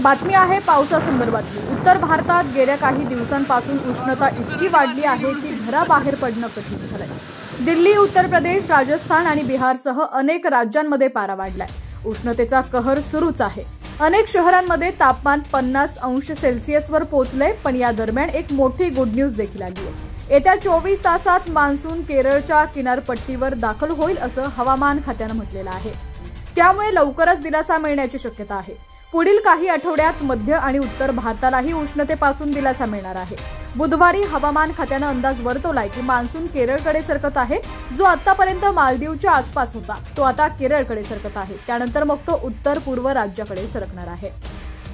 बातमी आहे पावसासंदर्भातली. उत्तर भारतात गेल्या काही दिवसांपासून उष्णता इतकी वाढली आहे की घराबाहेर पडणं कठीण झालंय. दिल्ली उत्तर प्रदेश राजस्थान आणि बिहारसह अनेक राज्यांमध्ये पारा वाढलाय. उष्णतेचा कहर सुरूच आहे. अनेक शहरांमध्ये तापमान पन्नास अंश सेल्सिअसवर पोहोचलंय पण या दरम्यान एक मोठी गुड न्यूज देखील आली आहे. येत्या चोवीस तासात मान्सून केरळच्या किनारपट्टीवर दाखल होईल असं हवामान खात्यानं म्हटलेलं आहे. त्यामुळे लवकरच दिलासा मिळण्याची शक्यता आहे. पुढील काही आठवड्यात मध्य आणि उत्तर भारतालाही उष्णतेपासून दिलासा मिळणार आहे. बुधवारी हवामान खात्यानं अंदाज वर्तवलाय की मान्सून केरळकडे सरकत आहे जो आतापर्यंत मालदीवच्या आसपास होता. तो आता केरळकडे सरकत आहे. त्यानंतर मग तो उत्तर पूर्व राज्याकडे सरकणार आहे.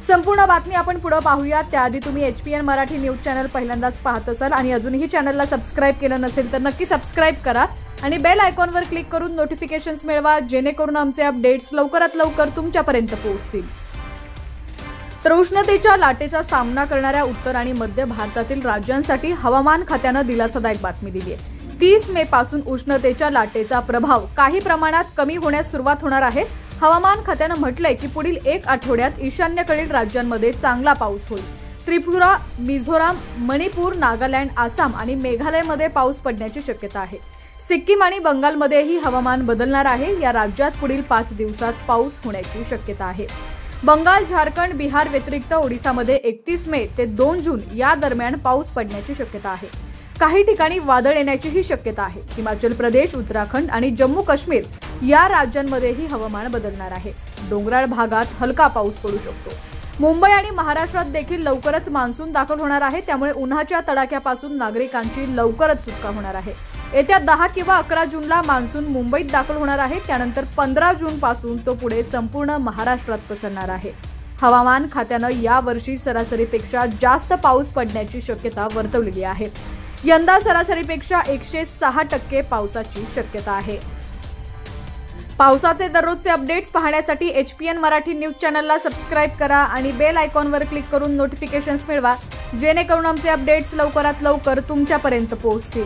संपूर्ण बातमी आपण पुढे पाहूया त्याआधी तुम्ही H P N Marathi news channel पहिल्यांदाच पाहत असाल आणि अजूनही चॅनलला सबस्क्राईब केलं नसेल तर नक्की सबस्क्राईब करा आणि बेल आयकॉनवर क्लिक करून नोटिफिकेशन्स मिळवा जेणेकरून आमचे अपडेट्स लवकरात लवकर तुमच्यापर्यंत पोहोचतील. तर उष्णतेच्या लाटेचा सामना करणाऱ्या उत्तर आणि मध्य भारतातील राज्यांसाठी हवामान खात्यानं दिलासादायक बातमी दिली आहे. तीस मे पासून उष्णतेच्या लाटेचा प्रभाव काही प्रमाणात कमी होण्यास सुरुवात होणार आहे. हवामान खात्यानं म्हटलंय की पुढील एक आठवड्यात ईशान्येकडील राज्यांमध्ये चांगला पाऊस होईल. त्रिपुरा मिझोराम मणिपूर नागालँड आसाम आणि मेघालयमध्ये पाऊस पडण्याची शक्यता आहे. सिक्कीम आणि बंगालमध्येही हवामान बदलणार आहे. या राज्यात पुढील पाच दिवसात पाऊस होण्याची शक्यता आहे. बंगाल झारखंड बिहार व्यतिरिक्त ओडिसामध्ये एकतीस मे ते दोन जून या दरम्यान पाऊस पडण्याची शक्यता आहे. काही ठिकाणी वादळ येण्याचीही शक्यता आहे. हिमाचल प्रदेश उत्तराखंड आणि जम्मू काश्मीर या राज्यांमध्येही हवामान बदलणार आहे. डोंगराळ भागात हलका पाऊस पडू शकतो. मुंबई आणि महाराष्ट्रात देखील लवकरच मान्सून दाखल होणार आहे. त्यामुळे उन्हाच्या तडाख्यापासून नागरिकांची लवकरच सुटका होणार आहे. येत्या दहा किंवा अकरा जूनला मान्सून मुंबईत दाखल होणार आहे. त्यानंतर पंधरा जूनपासून तो पुढे संपूर्ण महाराष्ट्रात पसरणार आहे. हवामान खात्यानं यावर्षी सरासरीपेक्षा जास्त पाऊस पडण्याची शक्यता वर्तवलेली आहे. यंदा सरासरीपेक्षा एकशे सहा टक्के पावसाची शक्यता आहे. पावसाचे दररोजचे अपडेट्स पाहण्यासाठी H P N Marathi news चॅनलला सबस्क्राईब करा आणि बेल आयकॉनवर क्लिक करून नोटिफिकेशन्स मिळवा. जेणेकरून आमचे अपडेट्स लवकरात लवकर तुमच्यापर्यंत पोहोचतील.